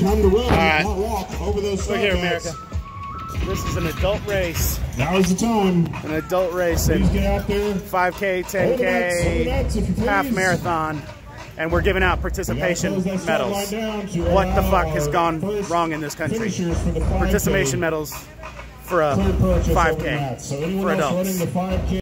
Time to run, right. not walk over those Look here. America. This is an adult race. Now is the time. An adult race Please get out there. 5K, 10K, half marathon, and we're giving out participation medals. What the fuck has gone wrong in this country? Participation medals for a 5K for adults.